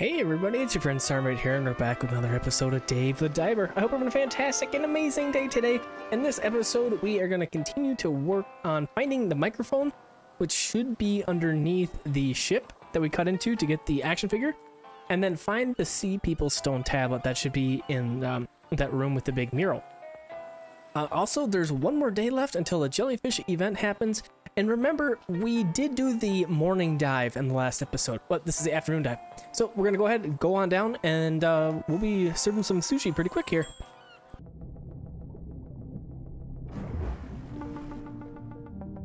Hey everybody, it's your friend Sarmate here, and we're back with another episode of Dave the Diver. I hope you're having a fantastic and amazing day today. In this episode, we are going to continue to work on finding the microphone, which should be underneath the ship that we cut into to get the action figure, and then find the Sea People Stone tablet that should be in um, that room with the big mural. Uh, also, there's one more day left until the jellyfish event happens, and remember, we did do the morning dive in the last episode, but this is the afternoon dive. So we're gonna go ahead and go on down, and uh, we'll be serving some sushi pretty quick here.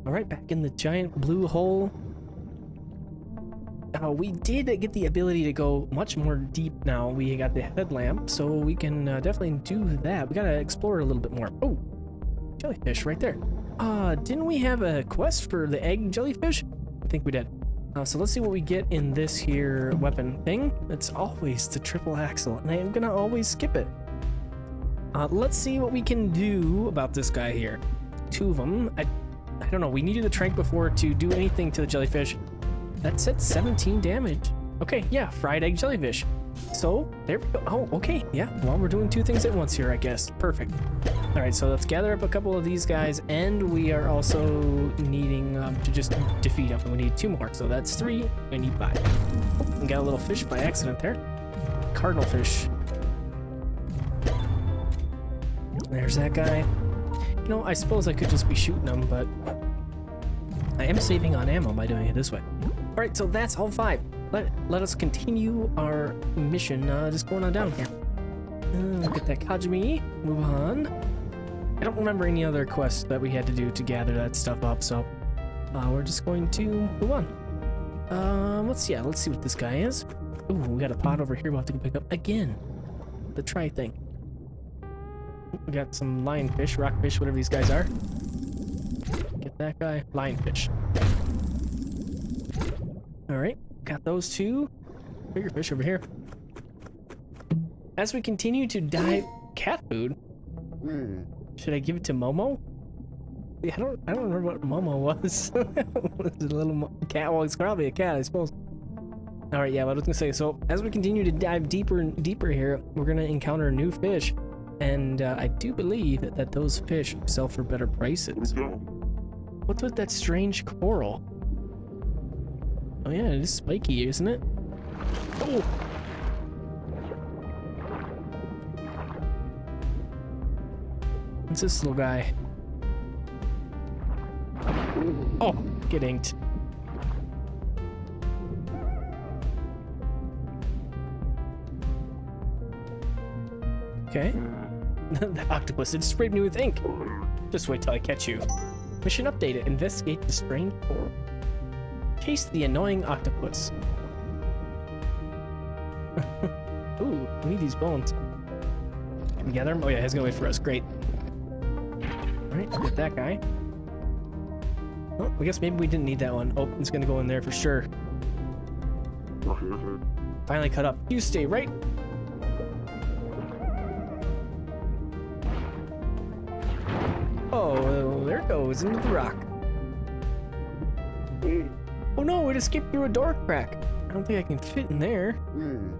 All right, back in the giant blue hole. Uh, we did get the ability to go much more deep now. We got the headlamp, so we can uh, definitely do that. We gotta explore a little bit more. Oh, jellyfish right there. Uh, didn't we have a quest for the egg jellyfish? I think we did. Uh, so let's see what we get in this here weapon thing. It's always the triple axle, and I am gonna always skip it. Uh, let's see what we can do about this guy here. Two of them. I, I don't know. We needed the trank before to do anything to the jellyfish. That said 17 damage. Okay, yeah, fried egg jellyfish. So, there we go. Oh, okay, yeah. Well, we're doing two things at once here, I guess. Perfect. All right, so let's gather up a couple of these guys, and we are also needing um, to just defeat them. We need two more, so that's three. I need five. We got a little fish by accident there. Cardinal fish. There's that guy. You know, I suppose I could just be shooting them, but I am saving on ammo by doing it this way. All right, so that's all five. Let, let us continue our mission, uh, just going on down here. Uh, get that Kajimi, move on. I don't remember any other quests that we had to do to gather that stuff up, so uh, we're just going to move on. Um, let's yeah, let's see what this guy is. Ooh, we got a pot over here we'll have to pick up again. The try thing. We got some lionfish, rockfish, whatever these guys are. Get that guy, lionfish. All right, got those two. Bigger fish over here. As we continue to dive cat food, should I give it to Momo? Yeah, I don't I don't remember what Momo was. was a little mo cat? Well, it's probably a cat, I suppose. All right, yeah, what I was gonna say. So as we continue to dive deeper and deeper here, we're gonna encounter new fish, and uh, I do believe that, that those fish sell for better prices. What's with that strange coral? Oh yeah, it is spiky, isn't it? Oh! What's this little guy? Oh, get inked. Okay. the octopus, it sprayed me with ink. Just wait till I catch you. Mission updated. Investigate the strange coral. Chase the annoying octopus. Ooh, we need these bones. Can we gather them? Oh yeah, he's gonna wait for us. Great. Alright, get that guy. Oh, I guess maybe we didn't need that one. Oh, it's gonna go in there for sure. Finally cut up. You stay right. Oh, there it goes into the rock. Oh no, it escaped through a door crack. I don't think I can fit in there.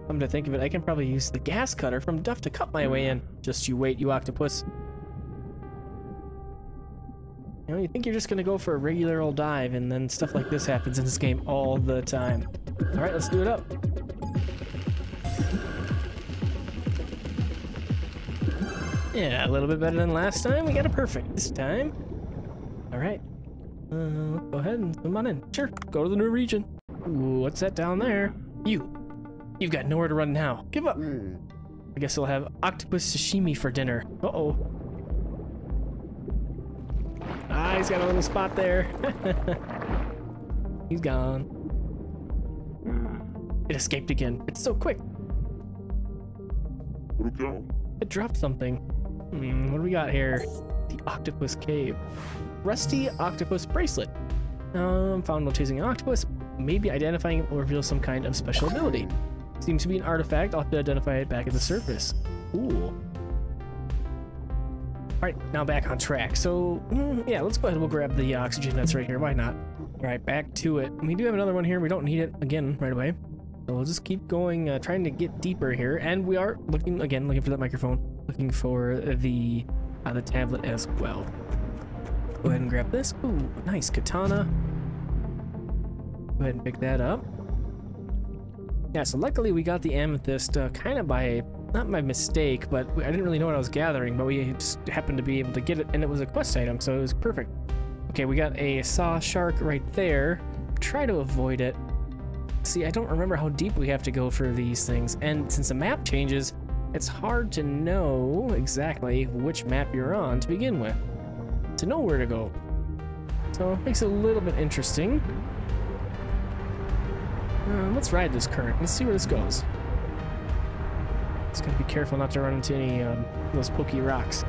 Come to think of it, I can probably use the gas cutter from Duff to cut my way in. Just you wait, you octopus. You know, you think you're just gonna go for a regular old dive, and then stuff like this happens in this game all the time. All right, let's do it up. Yeah, a little bit better than last time. We got a perfect this time. All right. Uh, go ahead and come on in. Sure, go to the new region. Ooh, what's that down there? You. You've got nowhere to run now. Give up. I guess we'll have octopus sashimi for dinner. Uh-oh. He's got a little spot there. he's gone. It escaped again. It's so quick. Where'd It go? It dropped something. Hmm, what do we got here? The octopus cave. Rusty octopus bracelet. Um, found while chasing an octopus. Maybe identifying it will reveal some kind of special ability. Seems to be an artifact. I'll have to identify it back at the surface. Cool. Alright, now back on track. So, mm, yeah, let's go ahead. We'll grab the oxygen that's right here. Why not? Alright, back to it. We do have another one here. We don't need it again right away. So we'll just keep going, uh, trying to get deeper here. And we are looking, again, looking for that microphone, looking for the, uh, the tablet as well. Go ahead and grab this. Ooh, nice katana. Go ahead and pick that up. Yeah, so luckily we got the amethyst uh, kind of by, not my mistake, but I didn't really know what I was gathering, but we just happened to be able to get it, and it was a quest item, so it was perfect. Okay, we got a saw shark right there. Try to avoid it. See, I don't remember how deep we have to go for these things, and since the map changes, it's hard to know exactly which map you're on to begin with, to know where to go. So it makes it a little bit interesting. Uh, let's ride this current. Let's see where this goes. Just gotta be careful not to run into any um, those pokey rocks.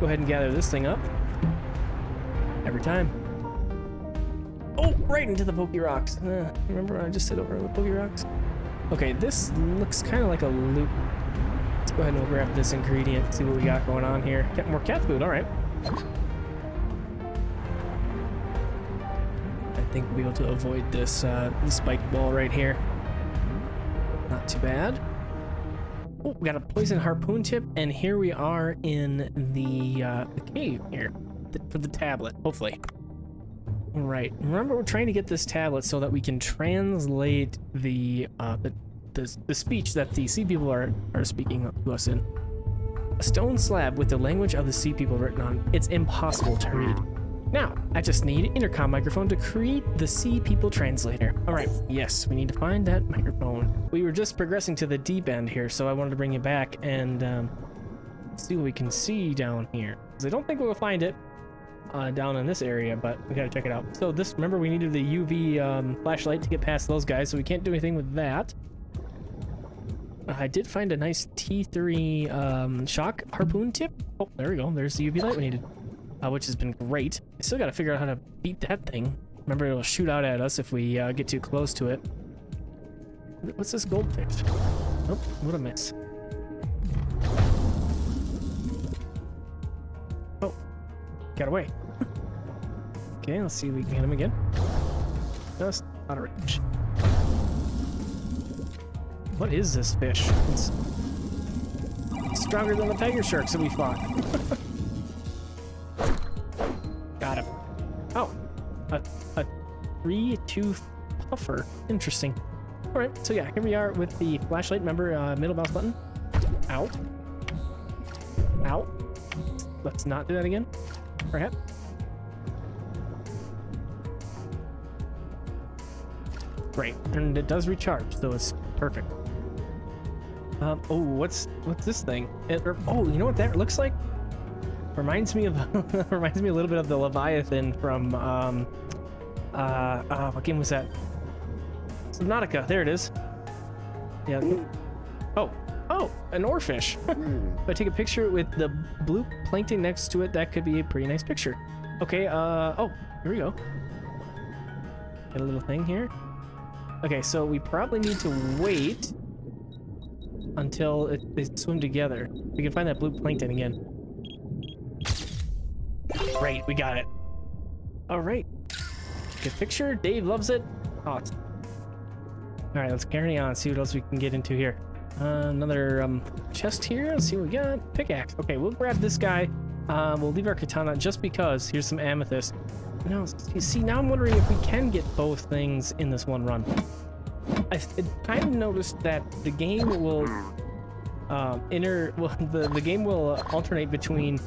Go ahead and gather this thing up. Every time. Oh, right into the pokey rocks. Uh, remember when I just sit over the pokey rocks? Okay, this looks kind of like a loop. Let's go ahead and grab this ingredient, see what we got going on here. Get more cat food, all right. I think we'll be able to avoid this uh, spike ball right here. Not too bad. We got a poison harpoon tip, and here we are in the, uh, the cave here for the tablet, hopefully. All right, remember we're trying to get this tablet so that we can translate the, uh, the, the, the speech that the sea people are, are speaking to us in. A stone slab with the language of the sea people written on it's impossible to read. Now, I just need an intercom microphone to create the Sea People translator. All right, yes, we need to find that microphone. We were just progressing to the deep end here, so I wanted to bring you back and um, see what we can see down here. I don't think we'll find it uh, down in this area, but we gotta check it out. So this, remember we needed the UV um, flashlight to get past those guys, so we can't do anything with that. I did find a nice T3 um, shock harpoon tip. Oh, there we go. There's the UV light we needed uh, which has been great. I still got to figure out how to beat that thing. Remember, it'll shoot out at us if we uh, get too close to it. What's this goldfish? Oh, what a miss. Oh, got away. okay, let's see if we can hit him again. Just out of reach. What is this fish? It's stronger than the tiger sharks that we fought. three-tooth puffer. Interesting. All right, so yeah, here we are with the flashlight. Remember, uh, middle mouse button. Out. Out. Let's not do that again. Perhaps. Great, and it does recharge, so it's perfect. Um, oh, what's what's this thing? It, oh, you know what that looks like? Reminds me of reminds me a little bit of the Leviathan from um, uh, uh, what game was that? Subnautica. There it is. Yeah. Oh, oh, an oarfish. if I take a picture with the blue plankton next to it, that could be a pretty nice picture. Okay. Uh. Oh, here we go. Get a little thing here. Okay, so we probably need to wait until it, they swim together. We can find that blue plankton again. Great, we got it. All right. Good picture. Dave loves it. Awesome. All right, let's carry on. See what else we can get into here. Uh, another um, chest here. Let's see what we got. Pickaxe. Okay, we'll grab this guy. Um, we'll leave our katana just because. Here's some amethyst. Now, you see, now I'm wondering if we can get both things in this one run. I kind of noticed that the game will um, inter well the the game will alternate between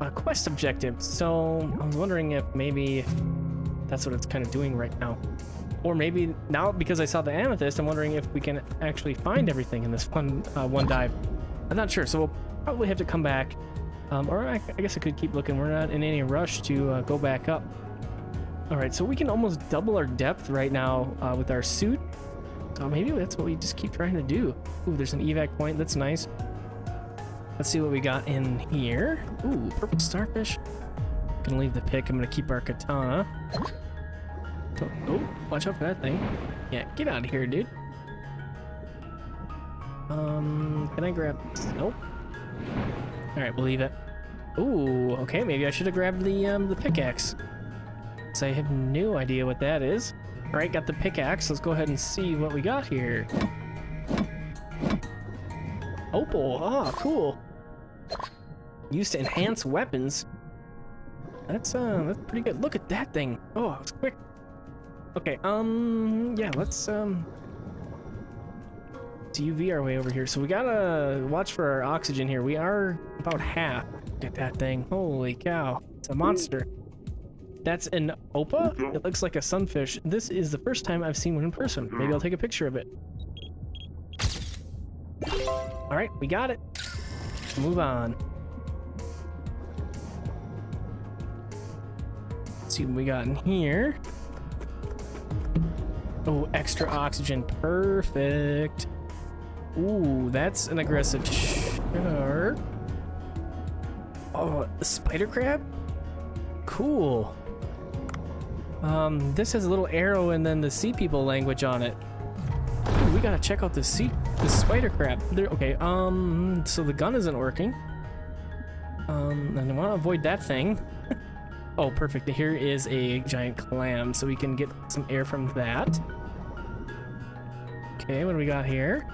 uh, quest objectives. So I was wondering if maybe that's what it's kind of doing right now. Or maybe now because I saw the amethyst, I'm wondering if we can actually find everything in this one uh, one dive. I'm not sure, so we'll probably have to come back. Um, or I, I, guess I could keep looking. We're not in any rush to uh, go back up. All right, so we can almost double our depth right now uh, with our suit. So maybe that's what we just keep trying to do. Ooh, there's an evac point. That's nice. Let's see what we got in here. Ooh, purple starfish. Gonna leave the pick. I'm gonna keep our katana. Oh, oh, watch out for that thing. Yeah, get out of here, dude. Um, can I grab... Nope. Alright, we'll leave it. Ooh, okay, maybe I should have grabbed the, um, the pickaxe. So I have no idea what that is. All right, got the pickaxe. Let's go ahead and see what we got here. Opal. Ah, cool. Used to enhance weapons. That's uh, that's pretty good. Look at that thing. Oh, it's quick. Okay, um, yeah, let's um, UV our way over here. So we gotta watch for our oxygen here. We are about half. Look at that thing. Holy cow! It's a monster. That's an opah? It looks like a sunfish. This is the first time I've seen one in person. Maybe I'll take a picture of it. All right, we got it. Move on. See what we got in here. Oh, extra oxygen. Perfect. Ooh, that's an aggressive shark. Oh, the spider crab? Cool. Um, this has a little arrow and then the sea people language on it. Ooh, we gotta check out the sea, the spider crab. Okay, um, so the gun isn't working. Um, and I want to avoid that thing. oh, perfect. Here is a giant clam, so we can get some air from that. Okay, what do we got here?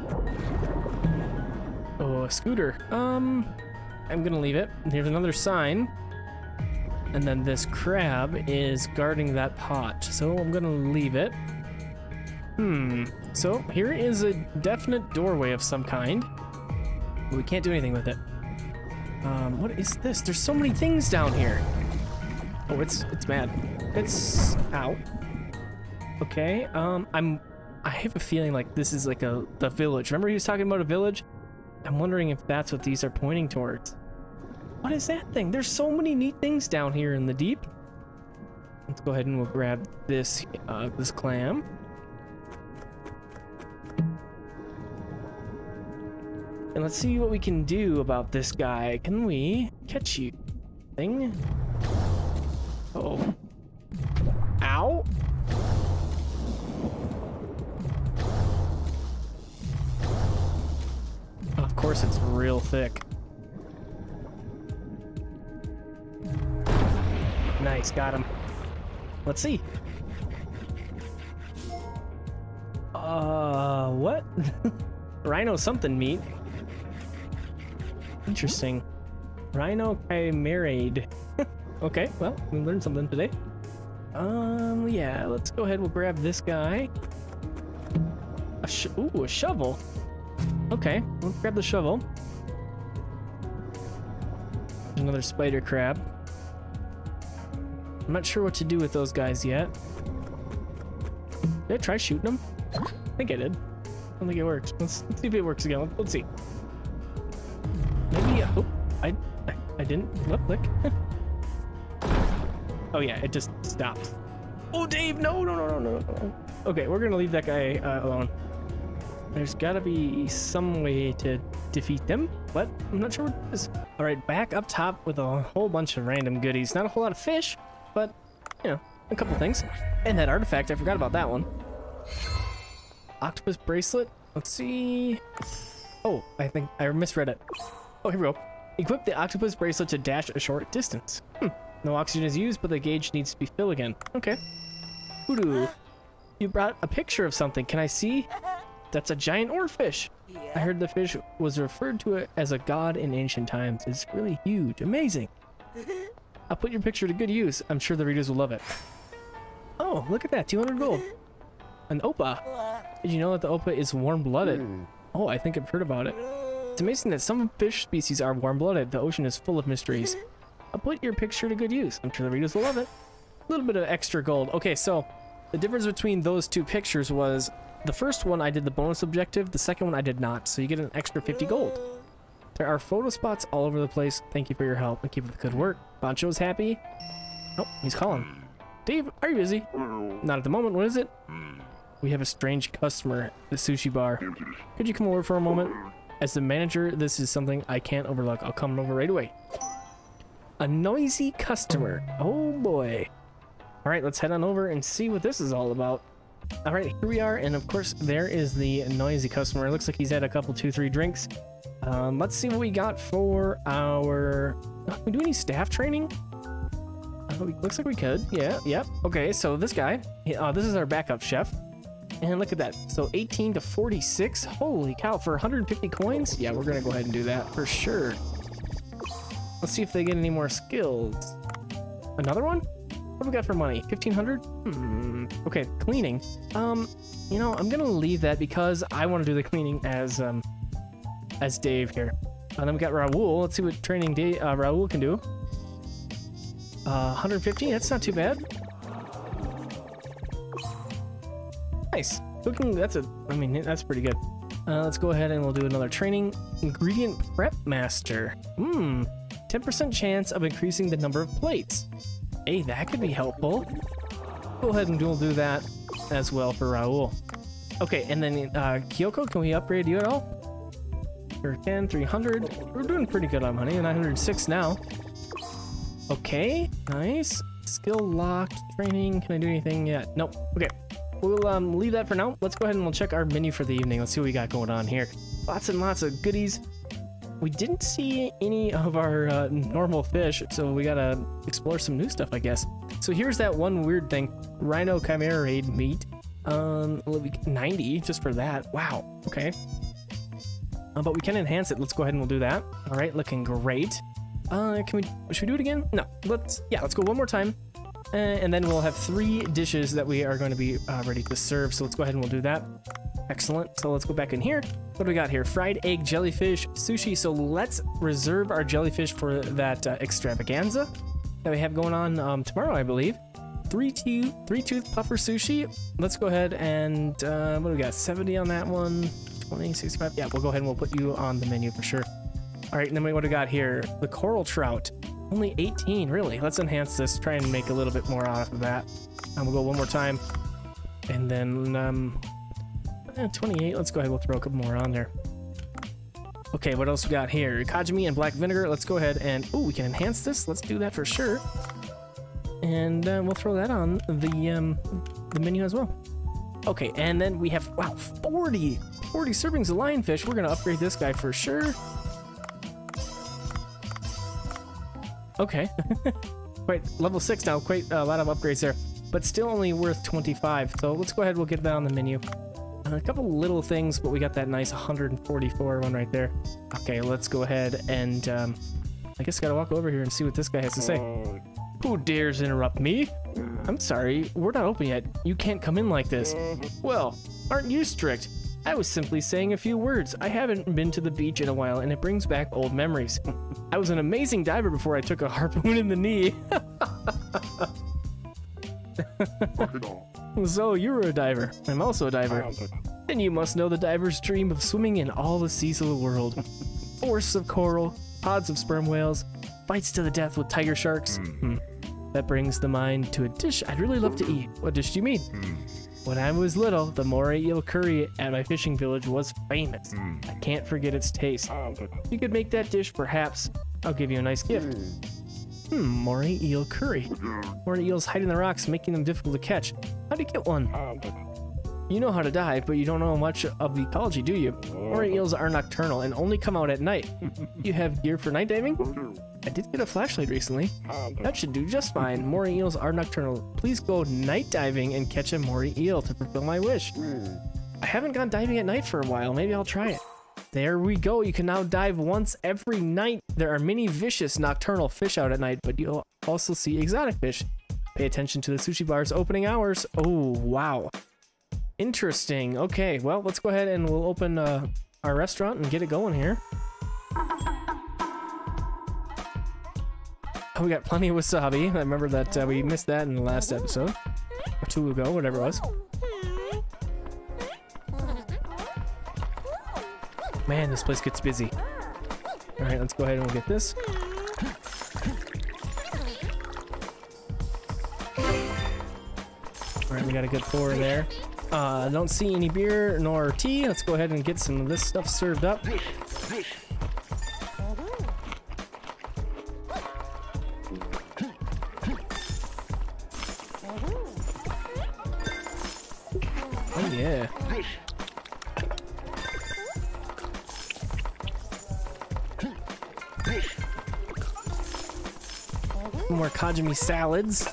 Oh, a scooter. Um, I'm gonna leave it. Here's another sign. And then this crab is guarding that pot. So I'm gonna leave it. Hmm. So here is a definite doorway of some kind. We can't do anything with it. Um, what is this? There's so many things down here. Oh, it's it's mad. It's out. Okay. Um, I'm. I have a feeling like this is like a the village. Remember he was talking about a village? I'm wondering if that's what these are pointing towards. What is that thing? There's so many neat things down here in the deep. Let's go ahead and we'll grab this uh, this clam. And let's see what we can do about this guy. Can we catch you? Thing? Oh. Ow! Of course it's real thick. Nice, got him. Let's see. Uh, what? Rhino something meat. Interesting. Rhino chimerade. Okay, well, we learned something today. Um, yeah, let's go ahead. We'll grab this guy. A Ooh, a shovel. Okay, let's grab the shovel. Another spider crab. I'm not sure what to do with those guys yet. Did I try shooting them? I think I did. I don't think it worked. Let's, let's see if it works again. Let's, let's see. Maybe, oh, I, I, I didn't left click. oh yeah, it just stopped. Oh, Dave, no, no, no, no, no, no. Okay, we're gonna leave that guy uh, alone. There's gotta be some way to defeat them, but I'm not sure what it is. All right, back up top with a whole bunch of random goodies. Not a whole lot of fish, but, you know, a couple things. And that artifact, I forgot about that one. Octopus bracelet. Let's see. Oh, I think I misread it. Oh, here we go. Equip the octopus bracelet to dash a short distance. Hmm. No oxygen is used, but the gauge needs to be filled again. Okay. Hoodoo. You brought a picture of something. Can I see? That's a giant oarfish. I heard the fish was referred to it as a god in ancient times. It's really huge. Amazing. I'll put your picture to good use. I'm sure the readers will love it. Oh, look at that. 200 gold. An Opah. Did you know that the Opah is warm-blooded? Mm. Oh, I think I've heard about it. It's amazing that some fish species are warm-blooded. The ocean is full of mysteries. I'll put your picture to good use. I'm sure the readers will love it. A little bit of extra gold. Okay, so the difference between those two pictures was the first one I did the bonus objective, the second one I did not. So you get an extra 50 gold. There are photo spots all over the place. Thank you for your help and keep up the good work. Bancho's happy. Oh, he's calling. Dave, are you busy? Not at the moment. What is it? We have a strange customer at the sushi bar. Could you come over for a moment? As the manager, this is something I can't overlook. I'll come over right away. A noisy customer. Oh boy. All right, let's head on over and see what this is all about. All right, here we are. And of course, there is the noisy customer. It looks like he's had a couple, two, three drinks. Um, let's see what we got for our... Uh, we do any staff training? looks like we could. Yeah, yep. Okay, so this guy, uh, this is our backup chef. And look at that. So 18 to 46. Holy cow, for 150 coins? Yeah, we're gonna go ahead and do that for sure. Let's see if they get any more skills. Another one? What do we got for money? 1500? Hmm. Okay, cleaning. Um, you know, I'm gonna leave that because I want to do the cleaning as um as Dave here. And then we got Raul. Let's see what training Dave, uh, Raul can do. Uh, 115. That's not too bad. Nice. Cooking. That's a. I mean, that's pretty good. Uh, let's go ahead and we'll do another training. Ingredient prep master. Hmm. 10% chance of increasing the number of plates. Hey, that could be helpful. Go ahead and we'll do that as well for Raul. Okay, and then uh, Kyoko, can we upgrade you at all? Sure can, 300. We're doing pretty good on money, 906 now. Okay, nice. Skill locked, training, can I do anything yet? Nope, okay. We'll um, leave that for now. Let's go ahead and we'll check our menu for the evening. Let's see what we got going on here. Lots and lots of goodies. We didn't see any of our uh, normal fish, so we gotta explore some new stuff, I guess. So here's that one weird thing. Rhino Chimera meat. Um, 90 just for that. Wow, okay. Uh, but we can enhance it. Let's go ahead and we'll do that. All right, looking great. Uh, can we, should we do it again? No, let's, yeah, let's go one more time. Uh, and then we'll have three dishes that we are going to be uh, ready to serve. So let's go ahead and we'll do that. Excellent. So let's go back in here. What do we got here? Fried egg, jellyfish, sushi. So let's reserve our jellyfish for that uh, extravaganza that we have going on um, tomorrow, I believe. Three three tooth puffer sushi. Let's go ahead and uh, what do we got? 70 on that one. 20, 65. Yeah, we'll go ahead and we'll put you on the menu for sure. All right, and then we what do we got here? The coral trout. Only 18, really. Let's enhance this. Try and make a little bit more out of that. And we'll go one more time. And then um, eh, 28. Let's go ahead. We'll throw a couple more on there. Okay, what else we got here? Kajimi and black vinegar. Let's go ahead and... Oh, we can enhance this. Let's do that for sure. And uh, we'll throw that on the, um, the menu as well. Okay, and then we have... Wow, 40! 40 servings of lionfish. We're to upgrade this guy for sure. Okay. quite level 6 now. Quite a lot of upgrades there. But still only worth 25. So let's go ahead. We'll get that on the menu. Uh, a couple little things, but we got that nice 144 one right there. Okay, let's go ahead and... Um, I guess I gotta walk over here and see what this guy has to say. Who dares interrupt me? I'm sorry, we're not open yet. You can't come in like this. Well, aren't you strict? I was simply saying a few words. I haven't been to the beach in a while and it brings back old memories. I was an amazing diver before I took a harpoon in the knee. so you're a diver. I'm also a diver. Then you must know the diver's dream of swimming in all the seas of the world. Forests of coral, pods of sperm whales, fights to the death with tiger sharks. Hmm. That brings the mind to a dish I'd really love to eat. What dish do you mean? When I was little, the moray eel curry at my fishing village was famous. I can't forget its taste. If you could make that dish, perhaps I'll give you a nice gift. Hmm, moray eel curry. Moray eels hide in the rocks, making them difficult to catch. How do you get one? You know how to dive, but you don't know much of the ecology, do you? Moray eels are nocturnal and only come out at night. you have gear for night diving? I did get a flashlight recently. That should do just fine. Moray eels are nocturnal. Please go night diving and catch a moray eel to fulfill my wish. I haven't gone diving at night for a while. Maybe I'll try it. There we go. You can now dive once every night. There are many vicious nocturnal fish out at night, but you'll also see exotic fish. Pay attention to the sushi bar's opening hours. Oh, wow. Interesting. Okay, well, let's go ahead and we'll open uh, our restaurant and get it going here. we got plenty of wasabi. I remember that uh, we missed that in the last episode. Or two ago, whatever it was. Man, this place gets busy. Alright, let's go ahead and we'll get this. Alright, we got a good pour there. Uh, don't see any beer nor tea. Let's go ahead and get some of this stuff served up. Kajimi salads.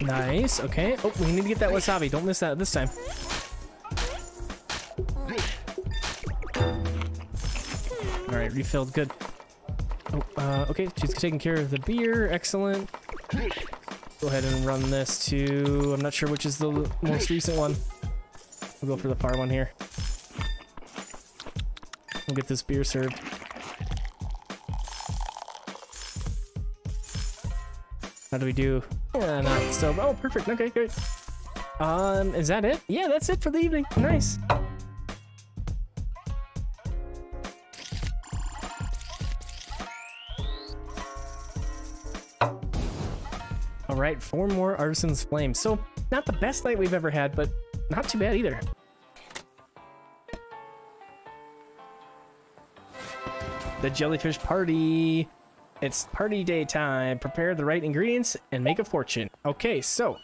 Nice, okay. Oh, we need to get that wasabi. Don't miss that this time. Alright, refilled, good. Oh, uh, okay, she's taking care of the beer, excellent. Go ahead and run this to... I'm not sure which is the most recent one. We'll go for the far one here. We'll get this beer served. How do we do? Yeah, not so. Oh, perfect. Okay, great. Um, is that it? Yeah, that's it for the evening. Nice. Right, four more Artisan's Flame. So, not the best night we've ever had, but not too bad either. The Jellyfish Party. It's party day time. Prepare the right ingredients and make a fortune. Okay, so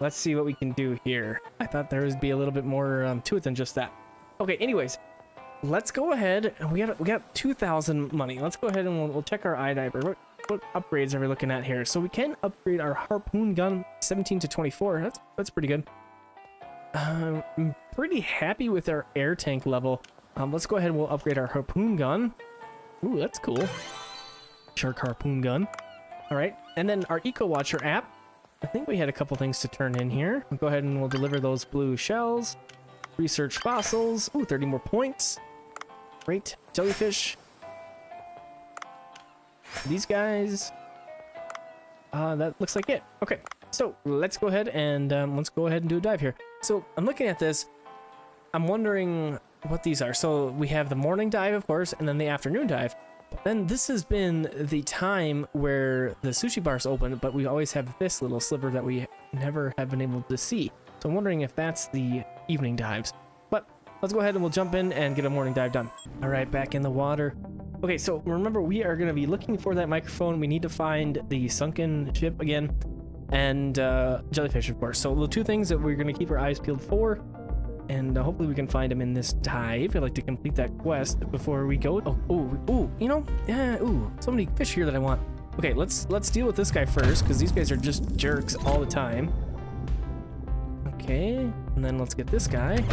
let's see what we can do here. I thought there would be a little bit more um, to it than just that. Okay, anyways, let's go ahead. We got we got 2,000 money. Let's go ahead and we'll, we'll check our iDiver. What, upgrades are we looking at here? So we can upgrade our harpoon gun 17 to 24. That's that's pretty good. Um, I'm pretty happy with our air tank level. Um, let's go ahead and we'll upgrade our harpoon gun. Ooh, that's cool. Shark harpoon gun. All right, and then our Eco Watcher app. I think we had a couple things to turn in here. We'll go ahead and we'll deliver those blue shells. Research fossils. Ooh, 30 more points. Great. Jellyfish. These guys. Uh, that looks like it. Okay, so let's go ahead and um, let's go ahead and do a dive here. So I'm looking at this. I'm wondering what these are. So we have the morning dive, of course, and then the afternoon dive. But then this has been the time where the sushi bar's open, but we always have this little sliver that we never have been able to see. So I'm wondering if that's the evening dives. But let's go ahead and we'll jump in and get a morning dive done. All right, back in the water. Okay, so remember we are going to be looking for that microphone. We need to find the sunken ship again and uh, jellyfish, of course. So the two things that we're going to keep our eyes peeled for and uh, hopefully we can find him in this dive. I'd like to complete that quest before we go. Oh, oh, oh, you know, yeah, ooh, so many fish here that I want. Okay, let's let's deal with this guy first because these guys are just jerks all the time. Okay, and then let's get this guy.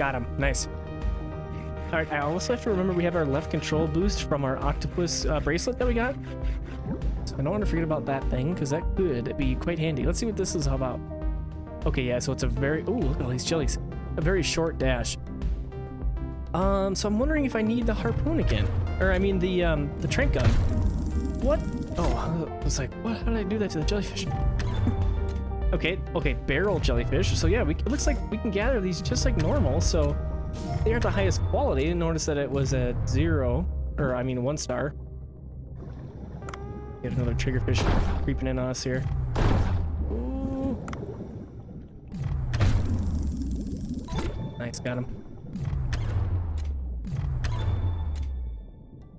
Got him. Nice. All right, I also have to remember we have our left control boost from our octopus uh, bracelet that we got. So I don't want to forget about that thing because that could be quite handy. Let's see what this is about. Okay, yeah, so it's a very... Oh, look at all these jellies. A very short dash. Um, so I'm wondering if I need the harpoon again. Or, I mean, the, um, the trank gun. What? Oh, I was like, what? How did I do that to the jellyfish? Okay, okay, barrel jellyfish. So yeah, we, it looks like we can gather these just like normal, so... They aren't the highest quality. Didn't notice that it was at zero, or I mean one star. Get another triggerfish creeping in on us here. Nice, got him.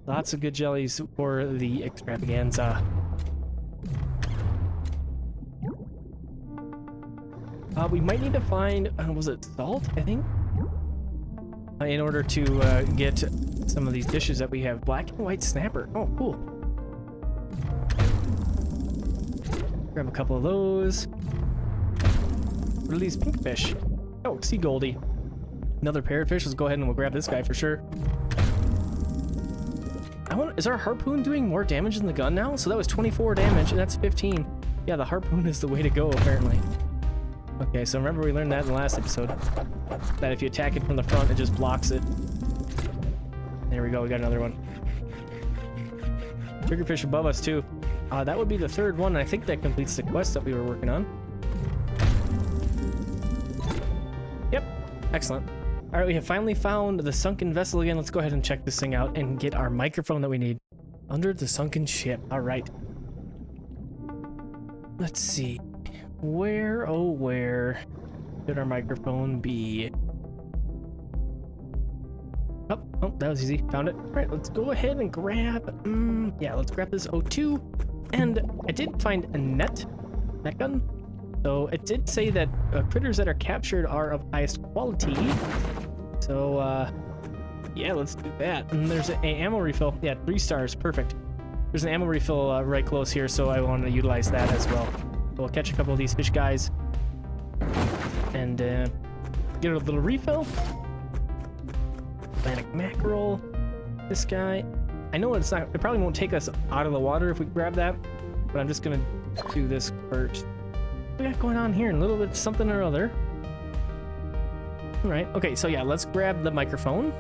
Lots of good jellies for the extravaganza. Uh, we might need to find, uh, was it salt, I think? Uh, in order to uh, get some of these dishes that we have. Black and white snapper. Oh, cool. Grab a couple of those. What are these pink fish? Oh, sea goldie. Another parrotfish. Let's go ahead and we'll grab this guy for sure. I want. Is our harpoon doing more damage than the gun now? So that was 24 damage, and that's 15. Yeah, the harpoon is the way to go, apparently. Okay, so remember we learned that in the last episode. That if you attack it from the front, it just blocks it. There we go, we got another one. Triggerfish above us too. Uh, that would be the third one, I think that completes the quest that we were working on. Yep, excellent. All right, we have finally found the sunken vessel again. Let's go ahead and check this thing out and get our microphone that we need. Under the sunken ship, all right. Let's see. Where, oh where should our microphone be? Oh, oh, that was easy. Found it. All right, let's go ahead and grab, mm, yeah, let's grab this O2. And I did find a net, net gun. So it did say that uh, critters that are captured are of highest quality. So, uh, yeah, let's do that. And there's a ammo refill. Yeah, three stars. Perfect. There's an ammo refill uh, right close here, so I want to utilize that as well. We'll catch a couple of these fish guys and uh, get a little refill. Atlantic mackerel. This guy. I know it's not. It probably won't take us out of the water if we grab that, but I'm just gonna do this first. What we got going on here? A little bit something or other. All right. Okay. So yeah, let's grab the microphone.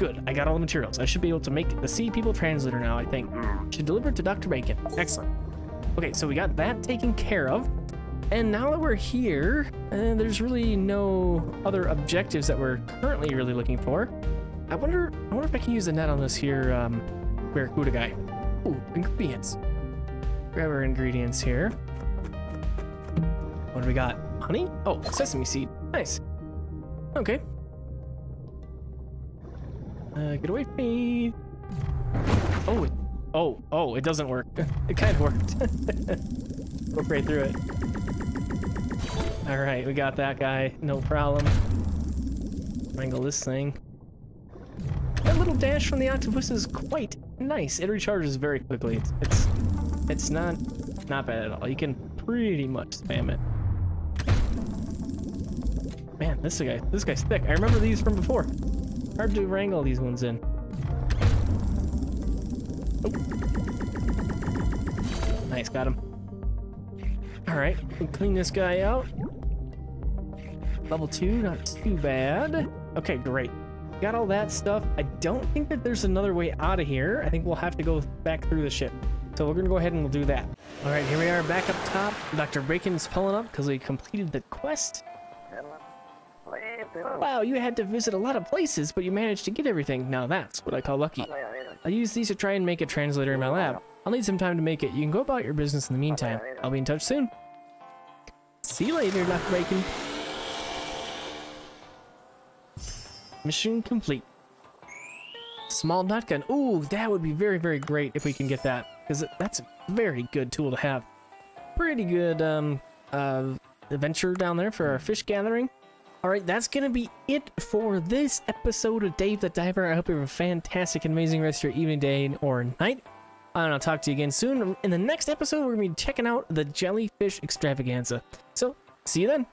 Good. I got all the materials. I should be able to make the Sea People translator now. I think. Should deliver it to Dr. Bacon. Excellent. Okay. So we got that taken care of. And now that we're here, uh, there's really no other objectives that we're currently really looking for. I wonder, I wonder if I can use the net on this here um, Barracuda guy. Ooh, ingredients. Grab our ingredients here. What do we got? Honey? Oh, sesame seed. Nice. Okay. Uh, get away from me. Oh, it, oh, oh, it doesn't work. it kind of worked. Broke right through it. All right, we got that guy. No problem. Wrangle this thing. That little dash from the octopus is quite nice. It recharges very quickly. It's it's, it's not not bad at all. You can pretty much spam it. Man, this guy this guy's thick. I remember these from before. Hard to wrangle these ones in. Oh. Nice, got him. All right, clean this guy out. Level two, not too bad. Okay, great. Got all that stuff. I don't think that there's another way out of here. I think we'll have to go back through the ship. So we're gonna go ahead and we'll do that. All right, here we are back up top. Dr. Bacon's pulling up because we completed the quest. Wow, you had to visit a lot of places, but you managed to get everything. Now that's what I call lucky. I'll use these to try and make a translator in my lab. I'll need some time to make it. You can go about your business in the meantime. I'll be in touch soon. See you later, Dr. Bacon. Mission complete. Small nut gun. Ooh, that would be very, very great if we can get that. Because that's a very good tool to have. Pretty good um, uh, adventure down there for our fish gathering. Alright, that's going to be it for this episode of Dave the Diver. I hope you have a fantastic amazing rest of your evening, day, or night. And I'll talk to you again soon. In the next episode, we're going to be checking out the Jellyfish Extravaganza. So, see you then.